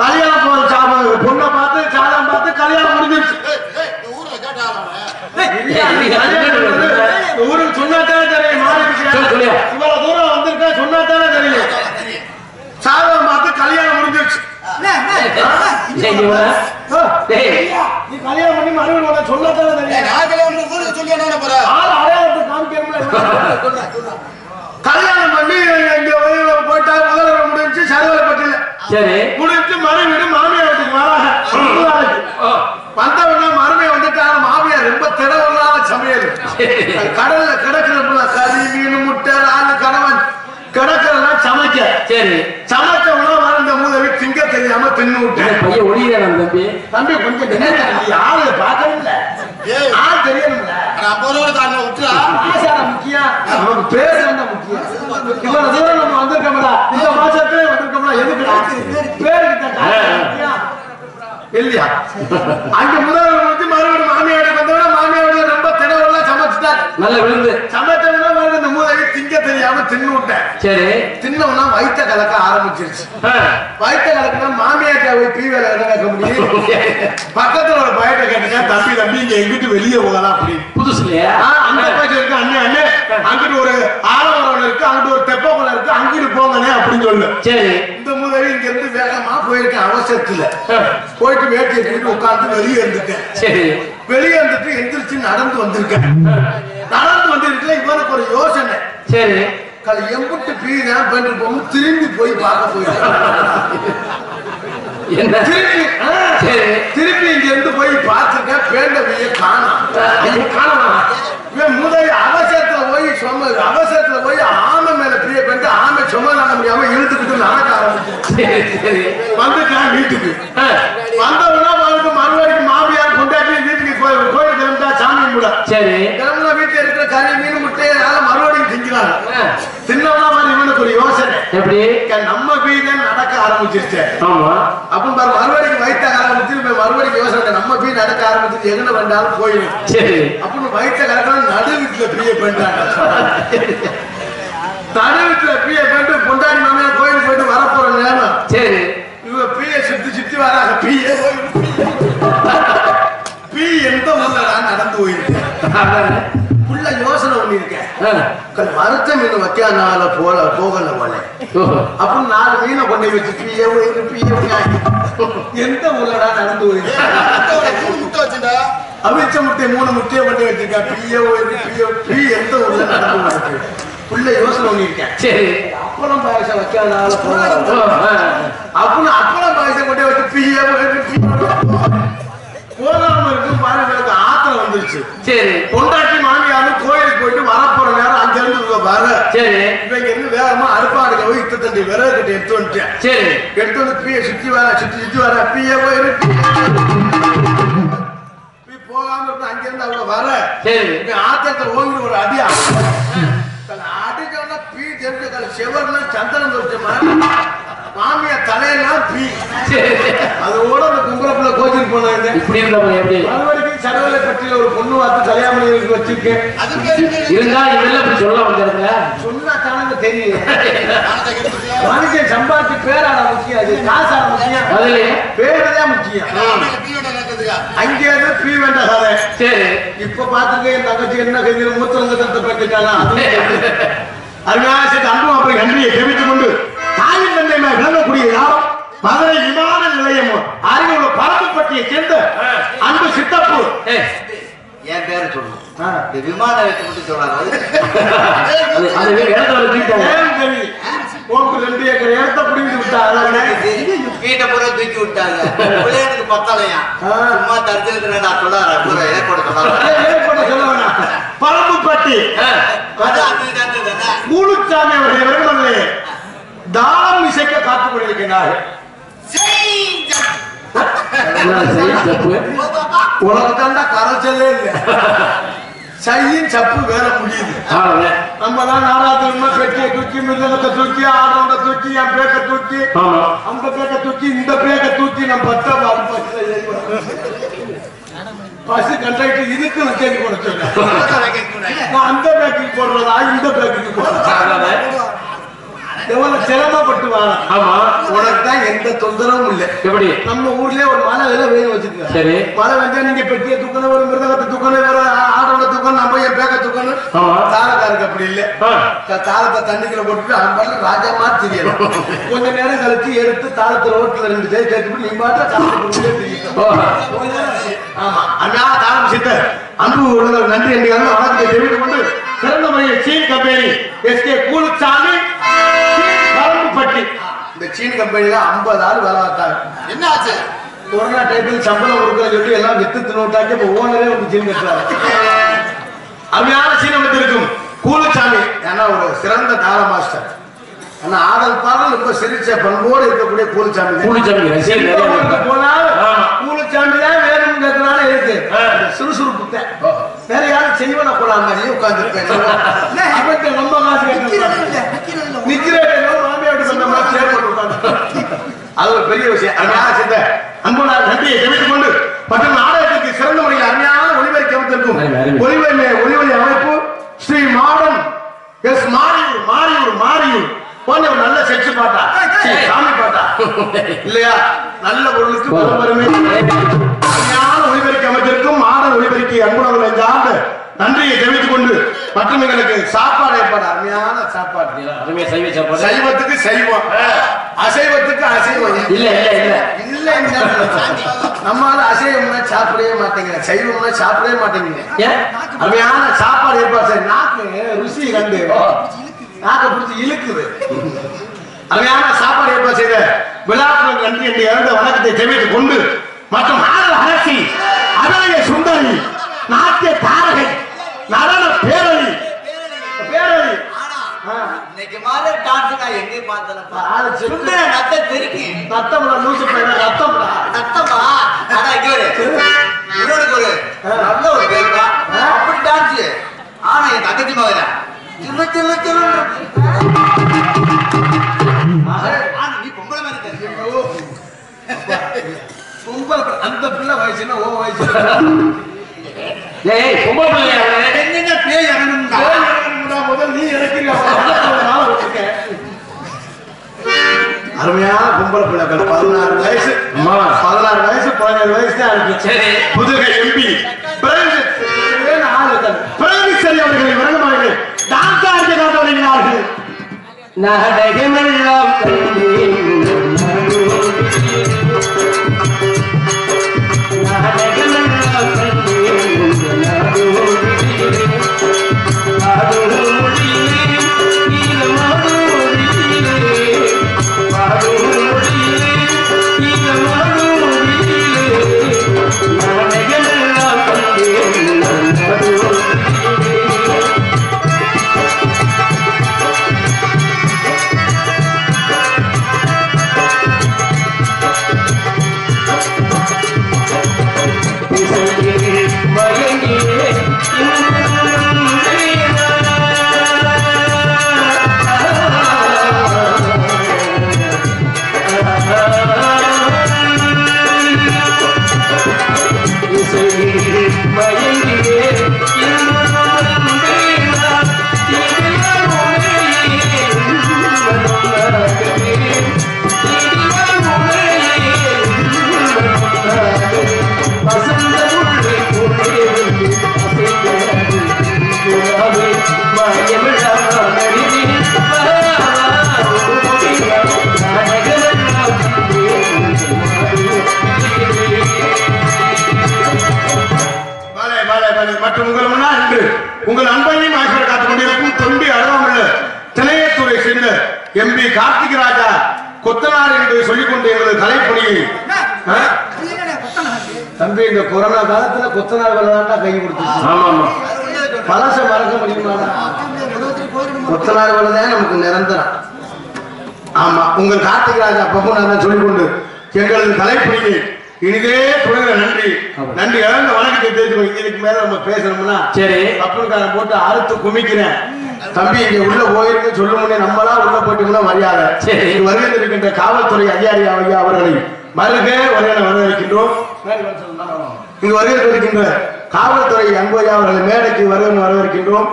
கல்யாணம் போற சாபம் பொண்ணை பார்த்து சாதம் பார்த்து கல்யாணம் முடிஞ்சிருச்சு. ஊருக்கு சொன்னாத்தானே தெரியும். இவ்வளவு தூரம் வந்திருக்கா சொன்னாத்தானே தெரியும். சாதம் பார்த்து கல்யாணம் முடிஞ்சிருச்சு. கல்யாணம் பண்ணி மறுபடியும் ஏய், தெரியும் சொல்லி என்ன போற? ஆள் அடையாளத்தை சொல்றேன். கல்யாணம் பண்ணி போய் போயிட்டா முதல்வர் முடிஞ்சு சருவலைப்பட்டில சரி. முடிஞ்சு மறுபடியும் மாமியார் வீட்டுக்கு வராங்க வந்தவன மறுமையை வந்துட்டாரு மாமியார் ரொம்ப திடவுள்ளாத சமையல். கடல்ல கிடக்குற கறி மீன் முட்டை ஆளு கணவன். கிடக்கிறதெல்லாம் சமைக்க. சரி. சமைச்ச உணவு வாழ்ந்த மூதவி திங்க தெரியாம தின்னு விட்டேன் பையன் ஒளியான் தம்பி. தம்பி கொஞ்சம் என்ன தம்பி ஆளு பார்க்கவே இல்ல. ஏய். ஆள் தெரியணும்ல. தானே விட்டுறா முக்கியம். நமக்கு பேர் தான் முக்கியம் இவ்வளவு தூரம் நம்ம வந்திருக்கோம்டா இந்த மாசத்துல வந்திருக்கோம்டா எதுக்குடா பேருக்கு தான் காரணம் முக்கியம். இல்லையா? அங்க முதல்வர் வந்து மறுபடியும் மாமியார் வந்தவன மாமியார் ரொம்ப தினவெல்லாம் சமைச்சிட்டாரு. நல்ல விழுந்து. சமைச்சவனா திங்க தெரியாம தின்னு விட்டேன் சரி. தின்னவனா வயித்த கலக்க ஆரம்பிச்சிருச்சு. வயித்த கலக்குனா மாமியார்ட்ட போய் பீ வேலை முடியும். பக்கத்துல ஒரு பயத்தை கேட்டுங்க தம்பி தம்பி இங்க எங்கிட்டு வெளியே போகலாம்? அப்படின்னு புதுசு இல்லையா அந்த பக்கம் இருக்கு அண்ணே அண்ணே அங்கிட்டு ஒரு ஆலமரம் இருக்கு அங்கிட்டு ஒரு தெப்பக்குளம் இருக்கு அங்கிட்டு போங்கண்ணே அப்படின்னு சொல்லு. சரி. இந்த முதலி இங்க இருந்து வேகமா போயிருக்கேன் அவசரத்துல. போயிட்டு வேட்டி எடுத்துட்டு உட்கார்ந்து வெளியே இருந்துட்டேன். சரி. வெளியே இருந்துட்டு எந்திரிச்சு நடந்து வந்திருக்கேன். நடந்து வந்திருக்கல இவனுக்கு ஒரு யோசனை. சரி. கல் எம்புட்டு பீதான் பண்ணி போகும் திரும்பி போய் பார்க்க போயிருக்கேன் என்ன? திருப்பி ஆ, சரி. திருப்பி இங்க இருந்து போய் பார்த்துருக்கேன் பேண்டவிய காணோம். காணோமா இவன் முதல் அவசரத்துல போய் சொம அவசரத்துல போய் ஆமை மேல பிரிய பண்ணிட்டு ஆமை சும நட முடியாம இழுத்துக்கிட்டு நடக்க ஆரம்பிச்சு வந்துட்டான் வீட்டுக்கு. வந்தவனா வந்து மறுபடியும் மாமியார் கொண்டாட்டி வீட்டுக்கு கோயில் கோயில் கிளம்பிட்டா சாமி கூட சரி. கிளம்புனா வீட்டுல இருக்கிற கறி மீன் மாதிரி இவனுக்கு ஒரு யோசனை. எப்படி? நம்ம நடக்க ஆரம்பிச்சிருச்சு. ஆமா. அப்ப பாரு மறுபடியும் வயிற்ற ஆரம்பிச்சு மறுபடியும் யோசனை நம்ம பீ நடக்க ஆரம்பிச்சு எங்க வந்தாலும் போயிடும். சரி. அப்படின்னு வயிற்ற கலக்கணும் நடு வீட்டுல பிரிய பண்றாங்க நடு வீட்டுல பிரிய பண்ணிட்டு பொண்டாடி மாமியா கோயிலுக்கு போயிட்டு வரப்போற நேரம் சரி. இவ பிய சுத்தி சுத்தி வராங்க. பிய பி எந்த நான் நடந்து போயிருக்கேன் யோசனை ஒண்ணு இருக்கேன் மரத்த மீன் வைக்காதனால போல போகல போல அப்படின்னு நாலு மீனை கொண்டு வச்சு பிய போயிரு பிய எந்த ஊர்லடா நடந்து போயிருக்கேன் மூணு முட்டை வச்சுட்டா அவிச்ச முட்டை மூணு முட்டையை பண்ணி வச்சிருக்கா பிய போயிரு பிய பி எந்த ஊர்ல நடந்து போயிருக்கு உள்ள யோசனை ஒண்ணு இருக்கேன் சரி அப்பளம் பாயசம் ஓ, போகல ஆ, அப்படின்னு அப்பளம் பாயசம் கொண்டு வச்சு பிய போயிரு பிய போகாம எனக்கு வந்துருச்சு சரி. பொண்டாட்டி மாமியாரும் கோயிலுக்கு போயிட்டு வரப்போற நேரம் அங்க இருந்து வர. சரி. இவங்க இருந்து வேகமா அறுப்பாடுக்க போய் இத்த தண்டி விறகு கட்டி எடுத்து வந்துட்டேன். சரி. எடுத்து வந்து பிய சுத்தி வர சுத்தி சுத்தி வர பிய போயிரு பி போகாம இருந்து அங்க இருந்து அவங்க வர. சரி. ஆத்திரத்தை ஓங்கி ஒரு அடியா? அடிச்சவனா பீ தெரிஞ்ச சந்தனம் தொடிச்ச மாதிரி. மாமியா தலையெல்லாம் பீ. அதோட அந்த கும்பலப்புல கோச்சிட்டு போனாங்க. இப்படி இருந்தவங்க எப்படி? சடவலை பட்டியல ஒரு பொண்ணு பார்த்து கல்யாணம் பண்ணி வச்சிருக்கேன். இருந்தா இதெல்லாம் இப்படி சொல்ல வந்த இடத்துல சொன்னா தானங்க தெரியும். கெடுத்துட்டியா? மனுஷன் சம்பாதிச்சு பேராட முக்கியம். அது காசாட முக்கியம். அதுலயே பேரதான் முக்கியம். அங்கே இருந்து பீ வேண்ட கதை சரி. இப்ப பாத்துக்க என் தங்கச்சி என்ன கைதியில் மூத்தவங்க தத்தை பண்ணிட்டாங்க அருணாசத்து அன்பு அப்படி நன்றியை தெரிவித்துக் கொண்டு தாயின் தந்தை மேல் விளங்கக்கூடிய யாரும் மதுரை விமான நிலையம் அருகே உள்ள பரப்புப்பட்டியை சேர்ந்த அன்பு சித்தப்பு. ஏய், என் பேரை சொல்லு ஆ. இந்த விமான வைத்து மட்டும் சரி? உனக்கு ரெண்டு ஏக்கர் இடத்த பிடிங்கிட்டு விட்டா அதானே வீட்டை பூரா தூக்கி விட்டாங்க. பிள்ளைகளுக்கு பத்தலையா. சும்மா தடுத்து நான் சொல்லாத. பூரா ஏற்பாடு சொல்லாத. ஏற்பட சொல்ல வேணாம். பரப்புப்பட்டி ஆ, அது அது இது, அது தானே கூலுச்சாமி அவருடைய விரும்பலே பார்த்துக் கொண்டிருக்கிறார்கள் உலகத்தாண்டா கரைச்சலே இல்லை சையின் சப்பு வேற முடியுது நம்ம தான் நாடாத்திரமா பெட்டியை தூக்கி மிருதகத்தை தூக்கி ஆடவங்க தூக்கி என் பேக்க தூக்கி ஆமா அந்த பேக்க தூக்கி இந்த பேக்க தூக்கி நம்ம வரோம். பஸ் கண்டக்டர் இதுக்கு நான் கேள்வி சொன்னேன் நான் அந்த பேக்குக்கு போடுறதா இந்த பேக்குக்கு போடுறதா எவ்வளவு சிரமப்பட்டு வாங்க ஆமா. உனக்கு தான் எந்த தொந்தரவும் இல்லை. எப்படி? நம்ம ஊர்லயே ஒரு மலை வேலை வெயில் வச்சிருக்காங்க சரி. மழை வந்தா நீங்க பெட்டியை தூக்கணும் ஒரு மிருதகத்தை தூக்கணும் ஒரு ஆடோட தூக்கணும் நம்ம என் பேக்க தூக்கணும். தாரக்காருக்கு அப்படி இல்ல. ஆ. த- தாளத்தை தண்ணிக்குள்ள போட்டுட்டு அவன் பாட்டு ராஜாமா தெரியணும். கொஞ்ச நேரம் கழிச்சு எடுத்து தாளத்து ரோட்ல ரெண்டு பேர் கேட்டு நீ பாட்டு தெரியணும் ஓ. ஆமா. அண்ணா தாளம் சித்தர் அன்பு உள்ளவர் நன்றி என்று வணக்கத்தை தெரிவித்துக் கொண்டு சிறந்த முறையில் scene company SK Kooluchami. Parambuppatti இந்த சீன் கம்பெனில ஐம்பது ஆள் வேலை பார்த்தாங்க. என்ன ஆச்சு கொரோனா டைத்தில் சம்பளம் கொடுக்கல சொல்லி எல்லாம் வித்து நோட்டாக்கி இப்ப ஓனரே வந்து சீன் கட்டுறாரு. அருமையான சீன் அமைத்திருக்கும் கூலுச்சாமி. ஏன்னா ஒரு சிறந்த தாள மாஸ்டர். ஆனா ஆடல் பாடல் ரொம்ப சிரிச்ச பண்போடு இருக்கக்கூடிய இருக்காங்க. போனால் ஆமா. கூலுச்சாமி தான் வேணும் கேட்கறான இருக்கு. சுறுசுறுப்பு. வேற யாரும் செய்வன போலாம் காசு கேட்டு நிக்கிறேன் மாமியாட்டு சொன்ன மாதிரி சேர் போட்டு உட்கார்ந்து அது ஒரு பெரிய விஷயம். அருமையான சித்த. அன்புனார் நன்றியை தெரிவித்துக் கொண்டு மற்றும் நாடகத்துக்கு சிறந்த முறையில் அருமையான ஒளிபரப்பு அமைத்திருக்கும் அருமை. ஒளிவரி அமைப்பு ஸ்ரீ மாடன் எஸ் மாரியூர் மாரியூர் மாரியூர் போன்ற ஒரு நல்ல செக்ஸ் பாட்டா சாமி பாட்டா இல்லையா? நல்ல பொருளுக்கு பரம்பரமே அருமையான ஒளிபெருக்கி அமைச்சிருக்கும் மாடன் ஒளிபெருக்கி அன்புணர்கள் இந்த ஆண்டு நன்றியை தெரிவித்துக் கொண்டு மற்றும் எங்களுக்கு சாப்பாடு ஏற்பாடு அருமையான சாப்பாடு. அருமையா சைவ சாப்பாடு. சைவத்துக்கு சைவம். அசைவத்துக்கு அசைவம். இல்ல இல்ல இல்ல. இல்ல நம்மளால அசைவம்னா சாப்பிடவே மாட்டேங்கிறேன். சைவம்னா சாப்பிடவே மாட்டேங்கிறேன். ஏன் அருமையான சாப்பாடு ஏற்பாடு செய்ய நாக்கு ருசி கண்டு. நாக்க பிடிச்சி இழுக்குது. அருமையான சாப்பாடு ஏற்பாடு செய்த? விழாக்கள் நன்றி என்று இறந்த வணக்கத்தை தெரிவித்துக் கொண்டு மற்றும் அரசி அழகிய சுந்தரி நாட்டிய தாரகை நடன பேரழி. இன்னைக்கு மாதிரி டான்ஸ் நான் எங்கேயும் பார்த்தலப்பா. சுந்தர நத்த தெருக்கி ரத்தம்டா லூசு பையனா ரத்தம்டா நத்தமா ஆனா இங்க ஒரு இன்னொரு ஒரு நல்ல ஒரு பேருப்பா. அப்படி டான்ஸ். ஆனா என் தங்கச்சி மகன. சில்லு சில்லு சில்லு ஆனா நீ பொம்பளை மாதிரி தெரியும் பொம்பளை பிள்ளை, அந்த பிள்ளை வயசுனா ஓ வயசு ஏய் பொம்பளை பிள்ளையா அவரு? என்னங்க பேய் நீ. அருமையான பொம்பளை பிள்ளைகள் பதினாறு வயசு. பதினாறு வயசு பதினேழு வயசு தான் இருக்கு. சரி. புதுகை எம்பி பிரகதீஸ்வரி அவர்களை விரங்கமாக டான்ஸ் ஆடிக்க காட்ட வருகிறார்கள் நாடகமெல்லாம் என்று சொல்லிக் கொண்டு எங்களது கலைப்பணியை? தம்பி இந்த கொரோனா காலத்துல கொத்தனார் வேலை தான்டா கை கொடுத்துச்சு. பழச மறக்க முடியுமாடா? கொத்தனார் வேலை தான் நமக்கு நிரந்தரம். ஆமா உங்கள் கார்த்திகராஜ் அப்பப்போ நான் சொல்லிக் கொண்டு எங்களது தலைப்பிடிக்கு இனிதே தொடங்குற நன்றி. நன்றி. இழந்த வணக்கத்தை தெரிஞ்சுக்கோ இதுக்கு மேல நம்ம பேசணும்னா சரி. கப்பலுக்காரன் போட்டு அறுத்து குமிக்கிறேன். தம்பி இங்க உள்ள போயிருக்கு சொல்லும் முன்னே நம்மளா உள்ள போயிட்டோம்னா மரியாதை. சரி. இருக்கின்ற காவல்துறை அதிகாரி ஐயா அவர்களை வருக வருகை வரவேற்கின்றோம். இங்கு வருகை இருக்கின்ற காவல்துறை அன்பு ஐயா அவர்களை மேடைக்கு வருகை வரவேற்கின்றோம்.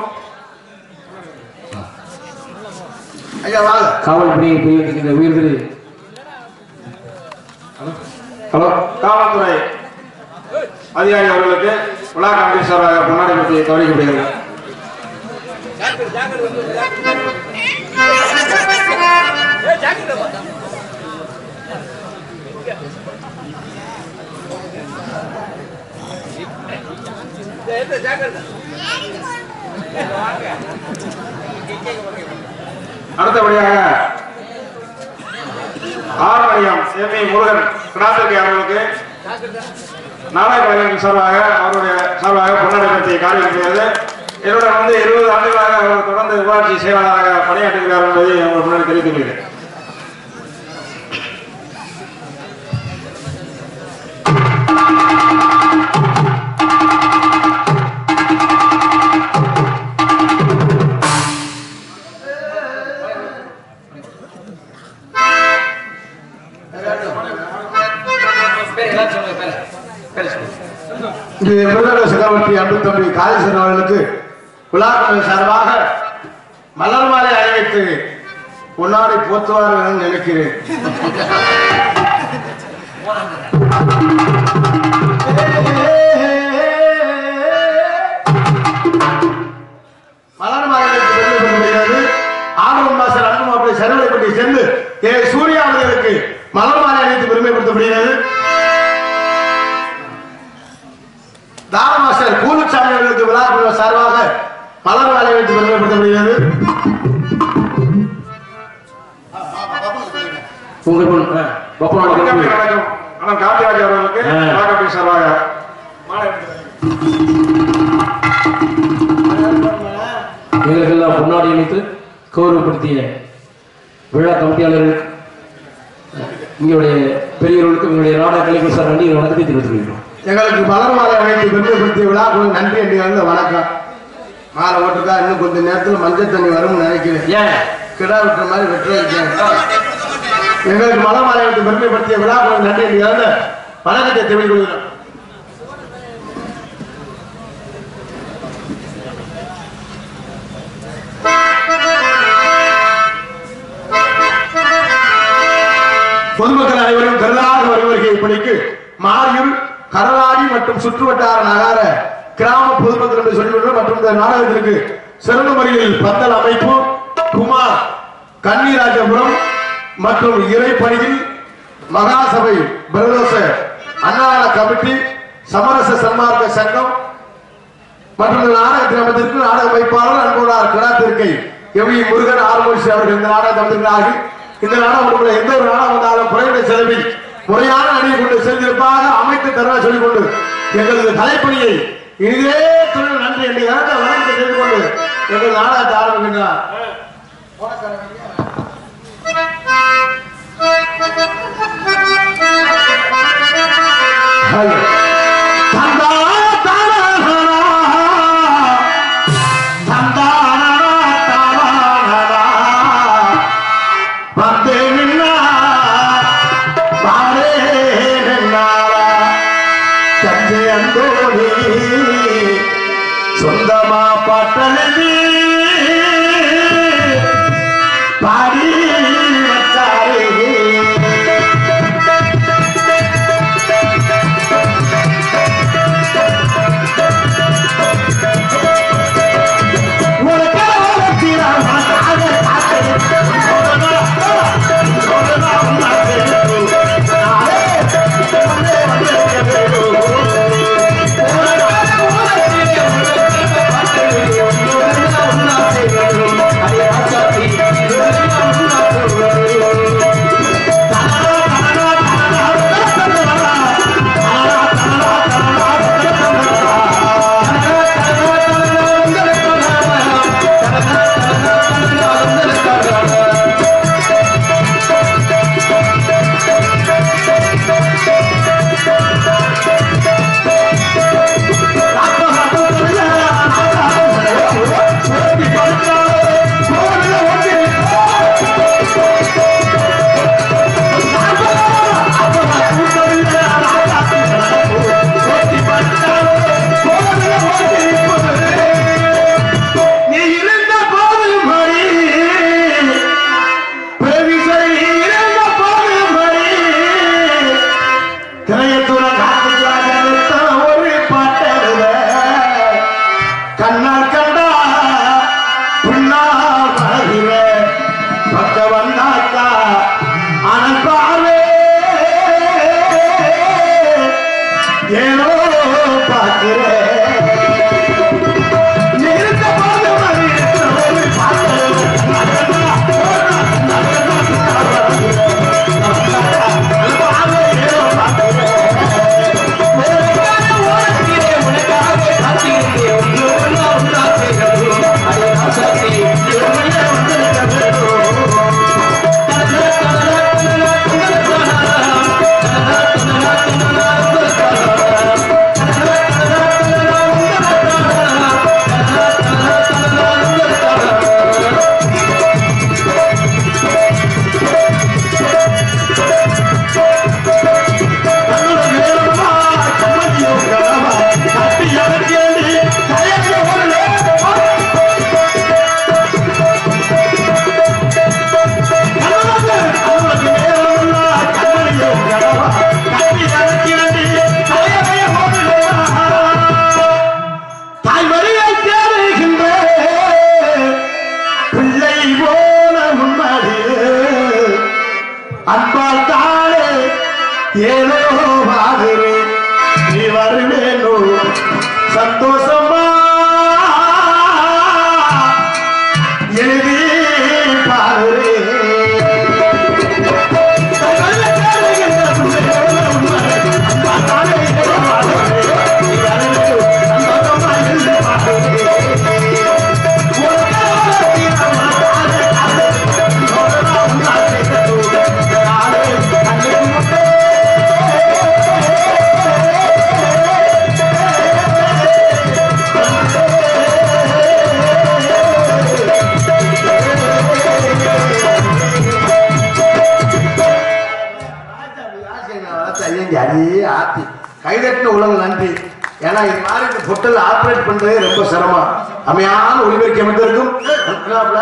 ஐயா வாங்க. காவல்பணியை புரிவிக்கின்ற உயிர் திரு ஹலோ. காவல்துறை அதிகாரி அவர்களுக்கு கமிட்டி சார்பாக பொன்னாடை பற்றி கவனிக்கப்படுகிறது அடுத்தபடியாக ஆரணியம் எம் இ முருகன் கிடாத்திற்கு அவர்களுக்கு நாடக கலைஞர்கள் சார்பாக அவருடைய சார்பாக பொன்னாடை பற்றி காண்பிக்கிறது என்னுடன் வந்து இருபது ஆண்டுகளாக அவர் தொடர்ந்து ஊராட்சி செயலாளராக பணியாற்றுகிறார் என்பதை அவர் முன்னாடி தெரிவித்துக் கொள்கிறேன் you. என்று நினைக்கிறேன் வணக்கத்தை தெரிவித்துக் கொள்கிறோம். எங்களுக்கு மலர் மாலை வைத்து பெருமைப்படுத்திய விழா குழு நன்றி என்று வணக்கம். மாலை ஓட்டுக்கா இன்னும் கொஞ்ச நேரத்தில் மஞ்சள் தண்ணி வரும்னு நினைக்கிறேன். ஏன்? கிடா விட்டுற மாதிரி வெற்றி எங்களுக்கு மலர் மாலை வைத்து பெருமைப்படுத்திய விழா குழு நன்றி என்று வணக்கத்தை தெரிவித்துக் கொள்கிறோம். பொதுமக்கள் அனைவரும் திரளாக வருவர்கள் இப்படிக்கு மாரியூர் கடலாடி மற்றும் சுற்றுவட்டார நகர கிராம பொதுமக்கள் என்று சொல்லிவிடுவோம் மற்றும் இந்த நாடகத்திற்கு சிறந்த முறையில் பந்தல் அமைப்பு குமார் கன்னிராஜபுரம் மற்றும் இறைப்பணியில் மகாசபை பிரதோச அன்னார கமிட்டி சமரச சன்மார்க்க சங்கம் மற்றும் இந்த நாடகத்தின் அமைத்திற்கு நாடக வைப்பாளர் அன்போடார் கிடாத்திருக்கை எவ்வி முருகன் ஆர்மோசி அவர்கள் இந்த நாடகம் தந்திருக்கிறார்கள் இந்த நாடகம் எந்த ஒரு நாடகம் வந்தாலும் குறைந்த செலவில் முறையான அணியை கொண்டு சென்றிருப்பாக அமைத்து தர சொல்லிக் கொண்டு எங்களது தலைப்பணியை இனிதே தொழில் நன்றி என்று வணக்கத்தை தெரிந்து கொண்டு எங்கள் நாடகத்தை ஆரம்பிக்கின்றார் ஹலோ தந்தா அமையான ஒளிபெருக்கி அமைந்திருக்கும் என்னாப்ல?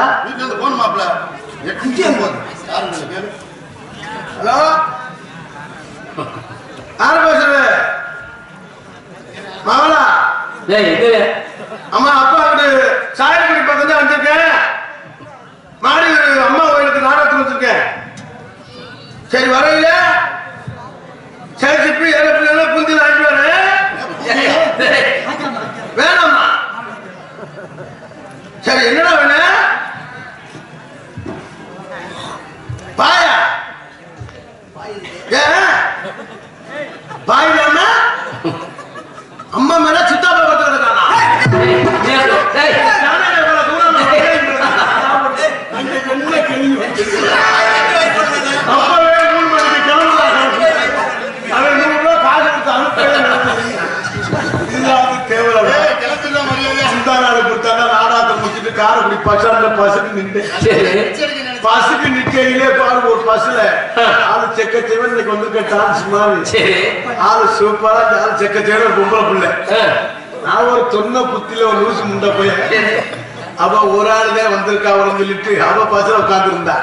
போன் மாப்பிள ஹலோ யாரு பேசுறது மகளா ஏய் இது அம்மா அப்பா கிட்ட சாயல்குடி பக்கம் தான் வந்திருக்கேன் மாடி ஒரு அம்மா கோயிலுக்கு நாடகத்துக்கு வச்சிருக்கேன் சரி வரையில சரி சிப்பி ஏறப்பிள்ளை புந்தி வாங்கிட்டு வரேன் வேணாம்மா சரி என்னடா வேணும் பாயா ஏன் பாய் இல்லாம அம்மா மேல சித்தாப்பா பத்து கிடக்கானா டேய் நானே இவ்வளவு தூரம் நான் அப்பவே மூணு மணிக்கு கிளம்புறாங்க. அவன் நூறு ரூபாய் காசு கொடுத்து அனுப்பவே இல்லை. இல்லாத கேவலம். ஏய், கிளம்பிடுறா மரியாதையா. முந்தா நாள் கொடுத்தாங்க, நாடாத்தை முடிச்சிட்டு காரைக்குடி bus stand ல பஸ்ஸுக்கு நின்றேன். சரி. எச்சரிக்கை நினைச்சு. பஸ்ஸுக்கு நிக்கையிலே பாரு ஒரு பஸ்ல ஆளு செக்க செவன் இன்னைக்கு வந்திருக்க டான்ஸ் மாதிரி. ஆளு சூப்பரா ஆளு செக்க ஒரு பொம்பளை பிள்ளை. நான் ஒரு தொன்ன புத்தில ஒரு லூசு முண்டை போய் அவ ஒரு ஆள் தான் வந்திருக்கா அவளை சொல்லிட்டு அவ பஸ்ல உட்கார்ந்து இருந்தா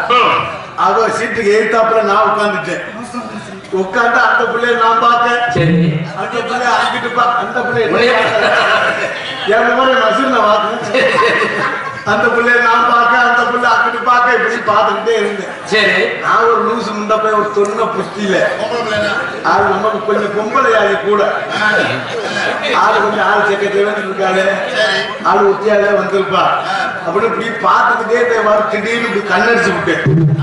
அவ சீட்டுக்கு எதிர்த்தாப்புல நான் உட்கார்ந்துட்டேன். உட்கார்ந்து அந்த பிள்ளைய நான் பார்க்க சரி. அந்த பிள்ளைய அங்கிட்டு பா அந்த பிள்ளைய உன்னைய என் முறை மசூர் நான் பார்க்கணும் அந்த பிள்ளைய நான் பார்க்க அந்த பிள்ளை அங்கிட்டு பார்க்க இப்படி பார்த்துக்கிட்டே இருந்தேன். சரி. நான் ஒரு லூசு முண்டை போய் ஒரு தொன்ன பிள்ளைனா? அது நமக்கு கொஞ்சம் பொம்பளை ஆளு கூட. ஆளு கொஞ்சம் ஆள் செக்க தேவன் இருக்காளே. சரி. ஆளு ஒத்தியாலே வந்திருப்பா. அப்படி இப்படி பார்த்துக்கிட்டே இருந்தேன். திடீர்னு இப்படி கண்ணடிச்சு விட்டேன்.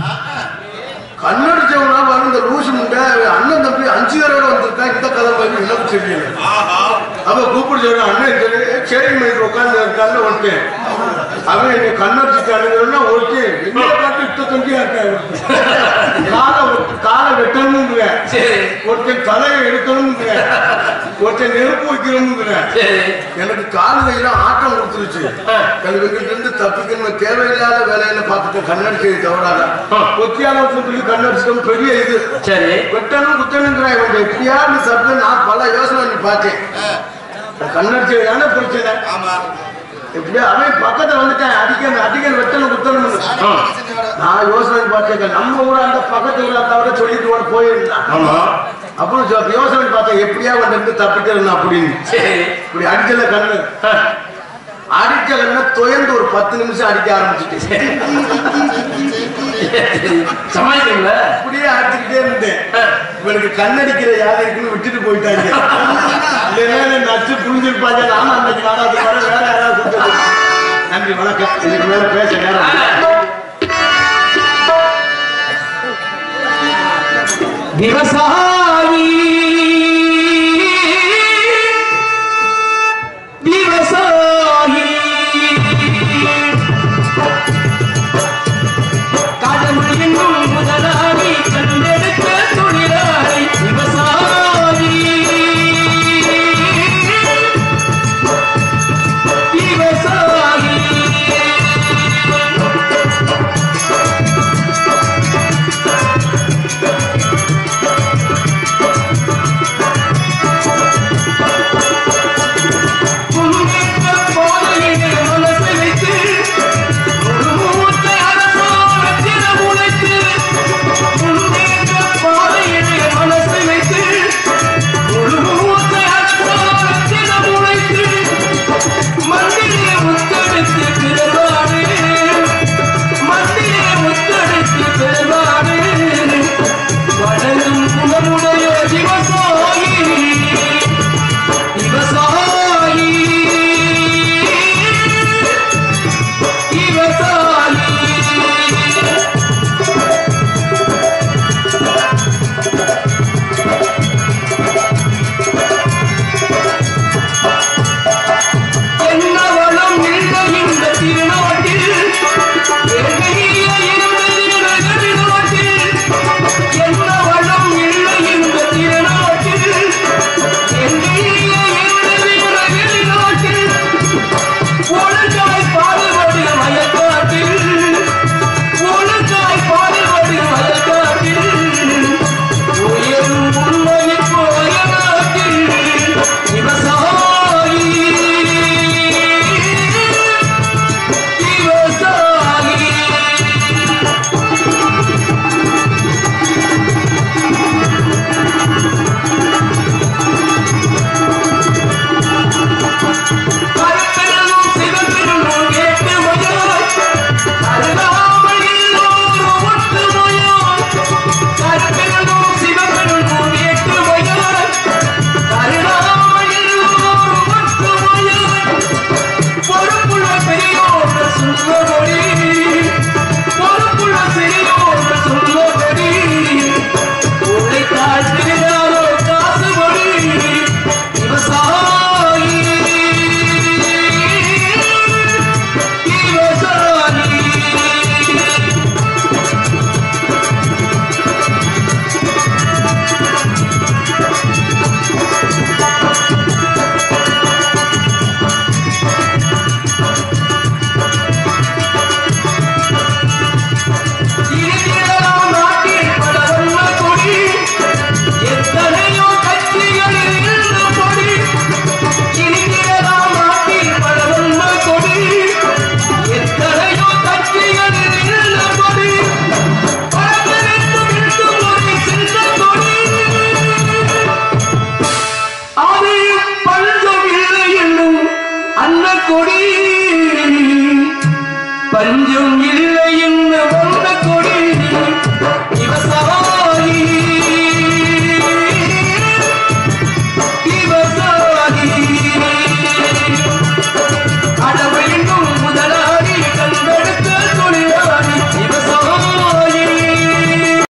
கண்ணடிச்சவனா வர இந்த லூசு முண்டை அண்ணன் தம்பி அஞ்சு பேரோட வந்திருக்கான் இந்த கதை மாதிரி எனக்கு தெரியல அவ கூப்பிட்டு சொல்ற அண்ணன் சொல்லி சரி மைக்கு உட்காந்து இருக்கான்னு வந்துட்டேன். அவன் என்னை கண்ணடிச்சுட்டானுங்கன்னா ஒருத்தி என்ன பார்த்து இத்த தொங்கியா இருக்கேன் காலை காலை ஒருத்தன் தலையை எடுக்கணுங்கிறேன் ஒருத்தன் நெருப்பு வைக்கணுங்கிறேன் சரி. எனக்கு கால் கையெல்லாம் ஆட்டம் கொடுத்துருச்சு. எனக்கு இருந்து தப்பிக்கணும் தேவையில்லாத வேலையில பார்த்துட்டு கண்ணடிச்சு தவறாத ஒத்தியான சொல்லி கண்ணடிச்சிட்டோம் பெரிய இது. சரி. வெட்டணும் குத்தணுங்கிற இவன் எப்படியாவது தப்பு நான் பல யோசனை பண்ணி பார்த்தேன் கண்ணடிச்சது தானே பிரச்சனை ஆமா. எப்படியா அவன் பக்கத்துல வந்துட்டேன். அடிக்க அடிக்க வெட்டணும் குத்தணும். நான் யோசனை பார்த்தேன் நம்ம ஊர் அந்த பக்கத்து ஊர் தவிர சொல்லிட்டு ஓட போயிருந்தான் ஆமா. அப்புறம் யோசனை பார்த்தேன் எப்படியா வந்து தப்பிக்கிறேன் அப்படின்னு. சரி. இப்படி அடிக்கல கண்ணு. கண்ணு துயர்ந்து ஒரு பத்து நிமிஷம் அடிக்க ஆரம்பிச்சுட்டு. அப்படியே அடிச்சுக்கிட்டே இருந்தேன். இவனுக்கு கண்ணடிக்கிற யாரு இருக்குன்னு விட்டுட்டு போயிட்டாங்க. இல்லைன்னா நச்சு புரிஞ்சிருப்பாங்க. நானும் அன்னைக்கு நாடாது வர வேற யாராவது கூப்பிட்டு நன்றி வணக்கம். இதுக்கு மேல பேச நேரம். விவசாய.